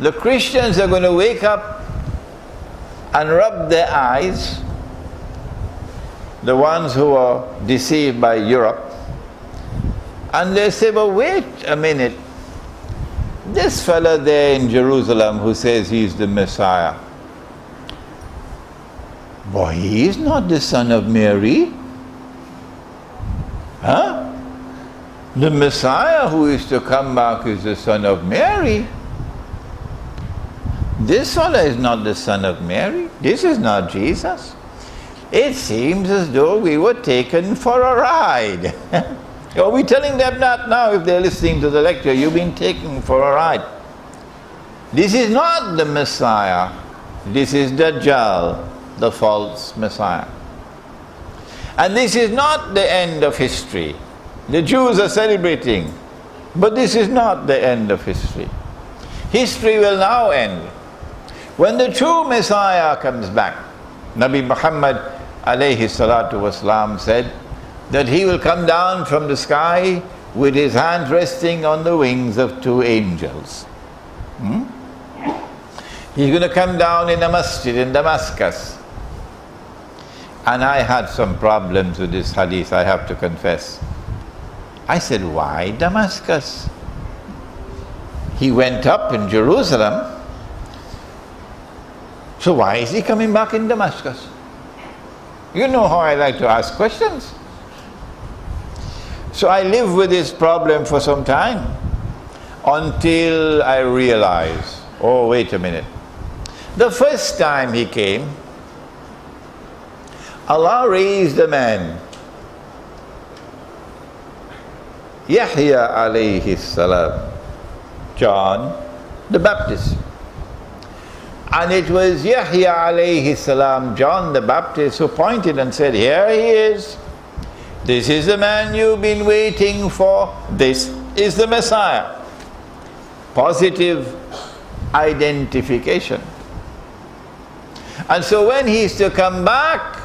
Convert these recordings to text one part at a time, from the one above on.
the Christians are going to wake up and rub their eyes, the ones who are deceived by Europe, and they say, but wait a minute, this fellow there in Jerusalem who says he's the Messiah, boy, he is not the son of Mary. Huh? The Messiah who is to come back is the son of Mary. This fellow is not the son of Mary. This is not Jesus. It seems as though we were taken for a ride. Are we telling them that now if they're listening to the lecture? You've been taken for a ride. This is not the Messiah. This is Dajjal, the false Messiah. And this is not the end of history. The Jews are celebrating, but this is not the end of history. History will now end. When the true Messiah comes back, Nabi Muhammad alayhi salatu wasalam said that he will come down from the sky with his hand resting on the wings of two angels. Hmm? He's going to come down in a masjid in Damascus. And I had some problems with this hadith, I have to confess. I said, Why Damascus? He went up in Jerusalem. So why is he coming back in Damascus? You know how I like to ask questions. So I lived with this problem for some time until I realized, oh, wait a minute. The first time he came, Allah raised a man, Yahya alayhi salam, John the Baptist. And it was Yahya alayhi salam, John the Baptist, who pointed and said, Here he is. This is the man you've been waiting for. This is the Messiah. Positive identification. And so when he's to come back,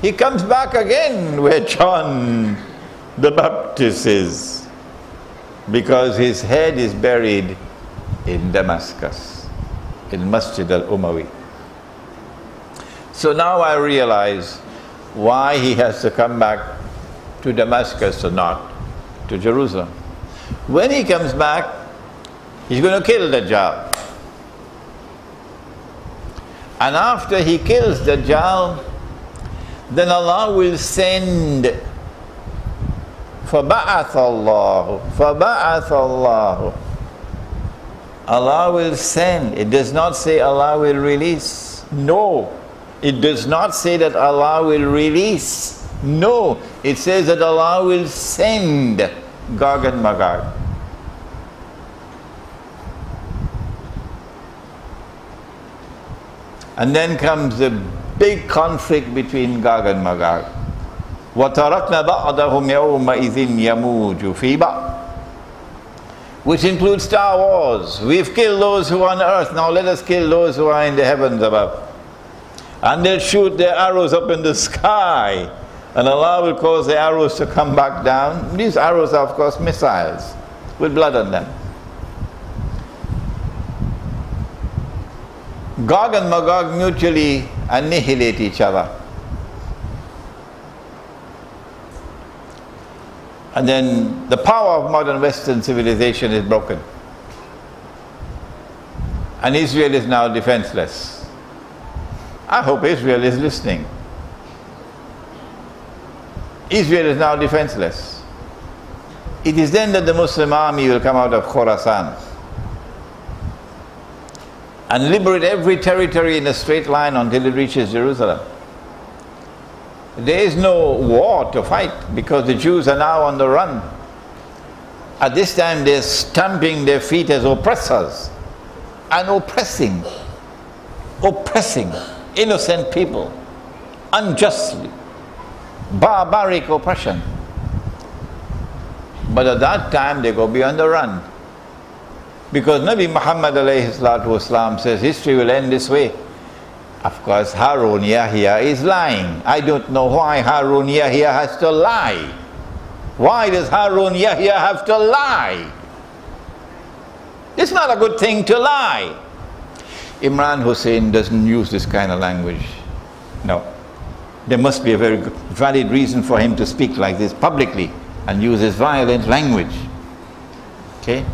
he comes back again where John the Baptist is. Because his head is buried in Damascus, in Masjid al Umawi. So now I realize why he has to come back to Damascus or not to Jerusalem. When he comes back, he's going to kill Dajjal. And after he kills Dajjal, then Allah will send فَبَعَثَ اللَّهُ فَبَعَثَ اللَّهُ Allah will send. It does not say Allah will release. No. It does not say that Allah will release. No. It says that Allah will send Gog and Magog. And then comes the big conflict between Gog and Magog. وَتَرَكْنَا بَعْضَهُمْ يَوْمَئِذٍ يَمُوجُ فِي بَعْضٍ which includes Star Wars. We've killed those who are on earth, now let us kill those who are in the heavens above. And they'll shoot their arrows up in the sky. And Allah will cause the arrows to come back down. These arrows are, of course, missiles with blood on them. Gog and Magog mutually annihilate each other. And then the power of modern Western civilization is broken. And Israel is now defenseless. I hope Israel is listening. Israel is now defenseless. It is then that the Muslim army will come out of Khorasan and liberate every territory in a straight line until it reaches Jerusalem. There is no war to fight because the Jews are now on the run. At this time, they're stamping their feet as oppressors and oppressing, oppressing innocent people unjustly, barbaric oppression. But at that time, they go be on the run. Because Nabi Muhammad والسلام, says history will end this way. Of course, Harun Yahya is lying. I don't know why Harun Yahya has to lie. Why does Harun Yahya have to lie? It's not a good thing to lie. Imran Hosein doesn't use this kind of language. No. There must be a very valid reason for him to speak like this publicly and use this violent language. Okay?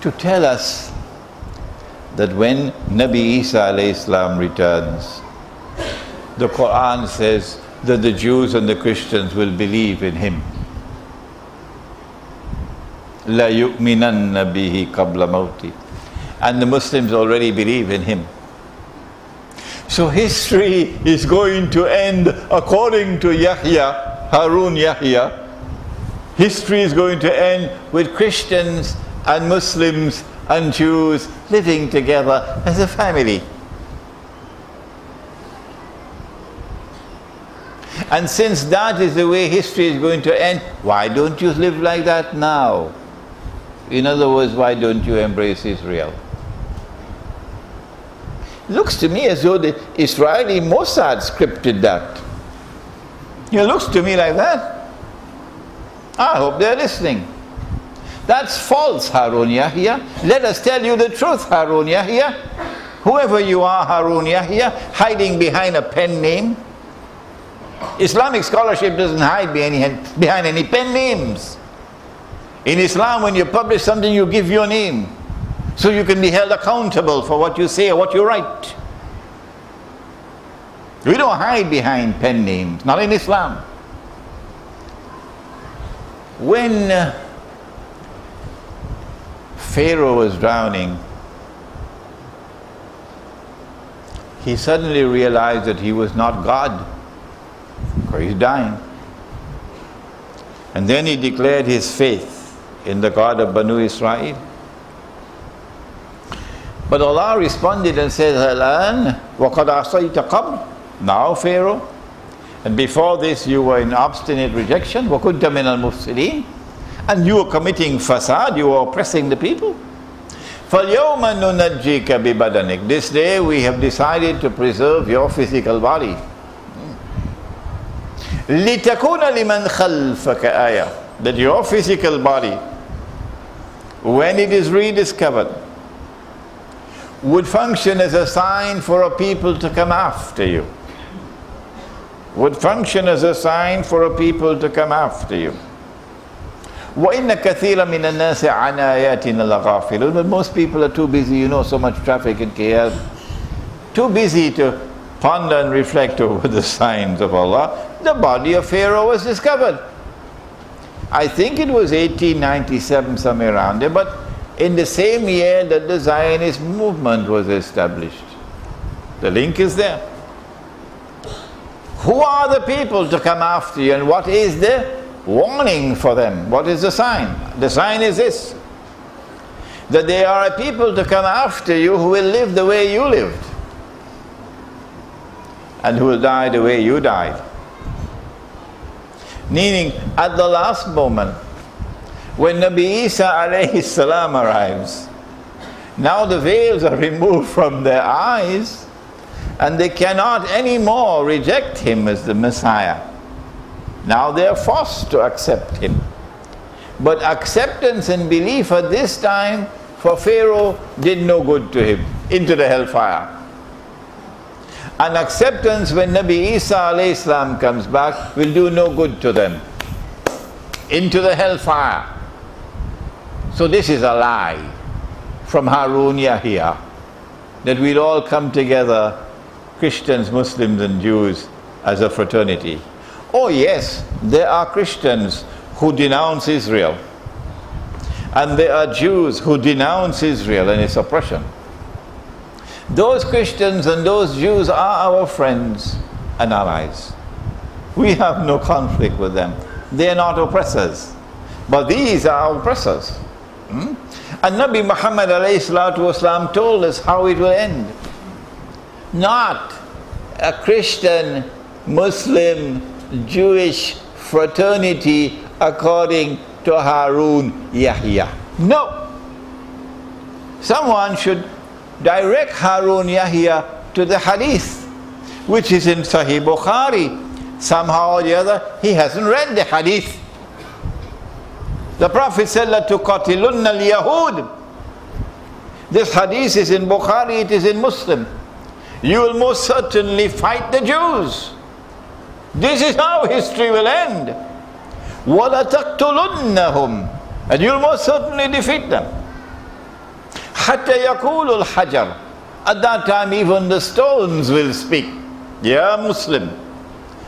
To tell us that when Nabi Isa Islam returns, the Quran says that the Jews and the Christians will believe in him. La yu'minanna bihi qabla mawti. And the Muslims already believe in him. So history is going to end according to Yahya, Harun Yahya. History is going to end with Christians and Muslims and Jews living together as a family. And since that is the way history is going to end, why don't you live like that now? In other words, why don't you embrace Israel? Looks to me as though the Israeli Mossad scripted that. It looks to me like that. I hope they're listening. That's false, Harun Yahya. Let us tell you the truth, Harun Yahya. Whoever you are, Harun Yahya, hiding behind a pen name. Islamic scholarship doesn't hide behind any pen names. In Islam, when you publish something, you give your name. So you can be held accountable for what you say or what you write. We don't hide behind pen names, not in Islam. When uh, Pharaoh was drowning, he suddenly realized that he was not God, for he's dying. And then he declared his faith in the God of Banu Israel. But Allah responded and said, Halan, وَقَدْ عَصَيْتَ قَبْلِ Now, Pharaoh, and before this you were in obstinate rejection, وَكُنْتَ مِنَ الْمُفْسِدِينَ and you are committing fasad, you are oppressing the people. فَالْيَوْمَ نُنَجِّيكَ بِبَدَنِكَ This day we have decided to preserve your physical body. لِتَكُونَ لِمَنْ خَلْفَكَ آيَةً That your physical body, when it is rediscovered, would function as a sign for a people to come after you. Would function as a sign for a people to come after you. وَإِنَّ كَثِيرًا مِنَ النَّاسِ عَنْ آيَاتِنَا لَغَافِلُونَ But most people are too busy, you know, so much traffic in KL. Too busy to ponder and reflect over the signs of Allah. The body of Pharaoh was discovered. I think it was 1897, somewhere around there, but in the same year that the Zionist movement was established. The link is there. Who are the people to come after you and what is the warning for them? What is the sign? The sign is this that there are a people to come after you who will live the way you lived and who will die the way you died. Meaning, at the last moment, when Nabi Isa alayhi salam arrives, now the veils are removed from their eyes and they cannot anymore reject him as the Messiah. Now they are forced to accept him. But acceptance and belief at this time for Pharaoh did no good to him, into the hellfire. And acceptance when Nabi Isa Islam comes back will do no good to them. Into the hellfire. So this is a lie from Harun Yahya that we'll all come together, Christians, Muslims and Jews, as a fraternity. Oh yes, there are Christians who denounce Israel. And there are Jews who denounce Israel and its oppression. Those Christians and those Jews are our friends and allies. We have no conflict with them. They are not oppressors. But these are oppressors. Hmm? And Nabi Muhammad والسلام, told us how it will end. Not a Christian, Muslim, Jewish fraternity according to Harun Yahya. No. Someone should direct Harun Yahya to the hadith, which is in Sahih Bukhari. Somehow or the other, he hasn't read the hadith. The Prophet said, لَتُقَاتِلُنَّ الْيَهُودِ This hadith is in Bukhari, it is in Muslim. You will most certainly fight the Jews. This is how history will end. وَلَتَقْتُلُنَّهُمْ And you'll most certainly defeat them. حَتَّى يَقُولُ الْحَجَرُ At that time even the stones will speak. Ya Muslim.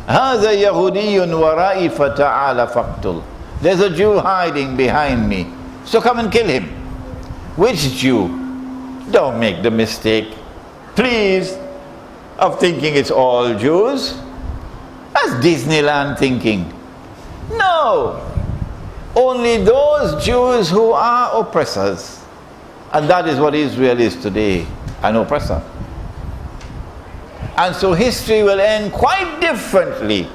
هذا يهودي ورائي فتعال فاقتل There's a Jew hiding behind me. So come and kill him. Which Jew? Don't make the mistake, please, of thinking it's all Jews. That's Disneyland thinking. No. Only those Jews who are oppressors. And that is what Israel is today an oppressor. And so history will end quite differently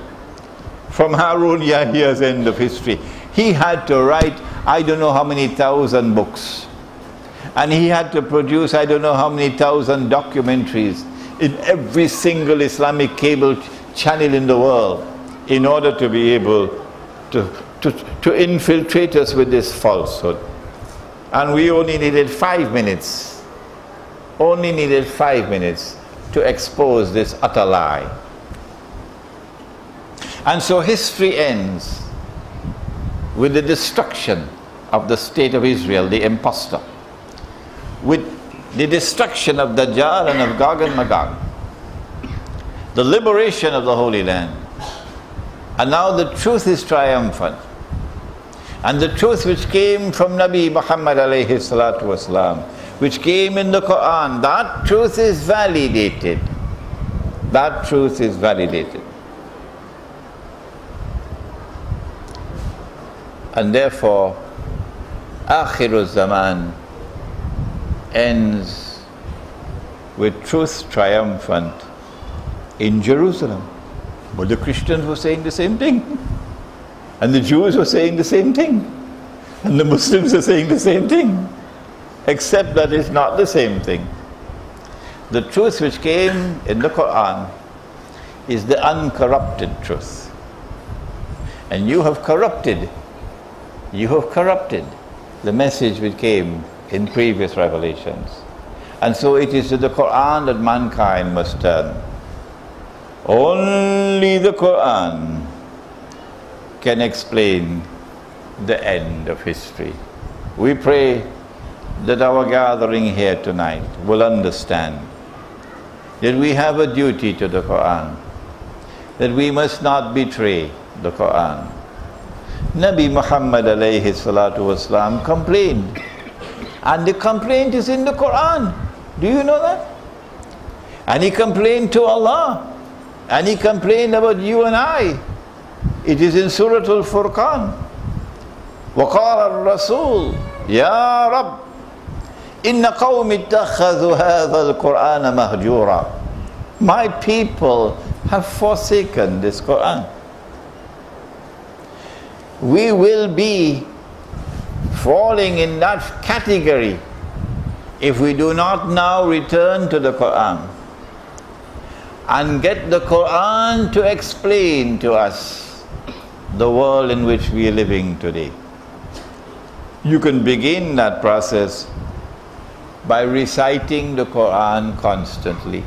from Harun Yahya's end of history. He had to write, I don't know how many thousand books. And he had to produce, I don't know how many thousand documentaries in every single Islamic cable channel in the world in order to be able to, to, to infiltrate us with this falsehood. And we only needed five minutes, only needed five minutes to expose this utter lie. And so history ends with the destruction of the state of Israel, the impostor, with the destruction of Dajjal and of Gog and Magog, the liberation of the Holy Land. And now the truth is triumphant. And the truth which came from Nabi Muhammad alayhi salatu wasalam, which came in the Quran, that truth is validated. That truth is validated. And therefore, Akhirul Zaman ends with truth triumphant in Jerusalem. But the Christians were saying the same thing. And the Jews were saying the same thing. And the Muslims are saying the same thing. Except that it's not the same thing. The truth which came in the Quran is the uncorrupted truth. And you have corrupted, you have corrupted the message which came in previous revelations. And so it is to the Quran that mankind must turn. Only the Quran can explain the end of history. We pray that our gathering here tonight will understand that we have a duty to the Quran, that we must not betray the Quran. Nabi Muhammad alayhi salatu wasalam complained, and the complaint is in the Quran. Do you know that? And he complained to Allah. And he complained about you and I. It is in Surah Al-Furqan. وقال الرسول يا رب إن قوم اتخذوا هذا القرآن مهجورا My people have forsaken this Quran. We will be falling in that category if we do not now return to the Quran and get the Quran to explain to us the world in which we are living today. You can begin that process by reciting the Quran constantly,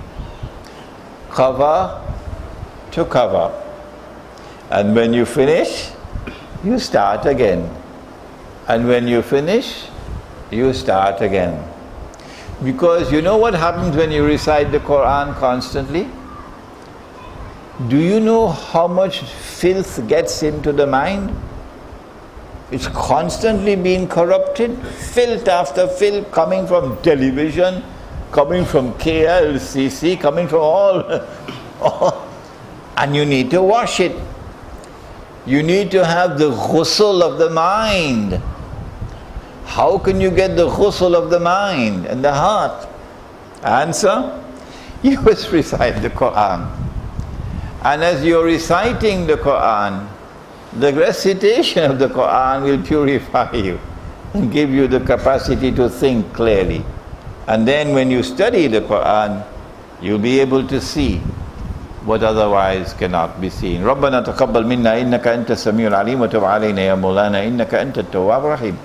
cover to cover. And when you finish, you start again. And when you finish, you start again. Because you know what happens when you recite the Quran constantly? Do you know how much filth gets into the mind? It's constantly being corrupted, filth after filth coming from television, coming from KLCC, coming from all. And you need to wash it. You need to have the ghusl of the mind. How can you get the ghusl of the mind and the heart? Answer? You must recite the Quran. And as you're reciting the Quran, the recitation of the Quran will purify you and give you the capacity to think clearly. And then when you study the Quran, you'll be able to see what otherwise cannot be seen ربنا تقبل منا إنك أنت السميع العليم وتب علينا يا مولانا إنك أنت التواب الرحيم